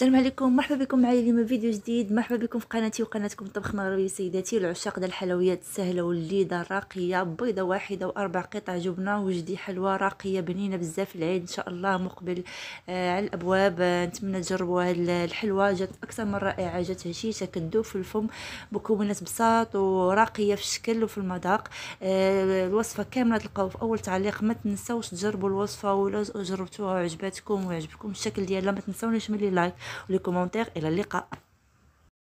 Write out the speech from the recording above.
السلام عليكم. مرحبا بكم معايا اليوم فيديو جديد. مرحبا بكم في قناتي وقناتكم طبخ مغربي سيداتي. العشاق ديال الحلويات السهله والليدة الراقيه بيضة واحدة وأربع قطع جبنة وجدي حلوة راقية بنينة بزاف العيد إن شاء الله مقبل آه على الأبواب. آه نتمنى تجربوا هذه الحلوه جات أكثر من رائعة جات هشيشة كدوب في الفم مكونات بساط وراقية في الشكل وفي المذاق. آه الوصفة كاملة تلقاو في أول تعليق. ما تنساوش تجربوا الوصفة ولا جربتوها وعجبتكم وعجبكم الشكل ديالها. ما تنساونيش ملي لايك le commentaire et la liqa.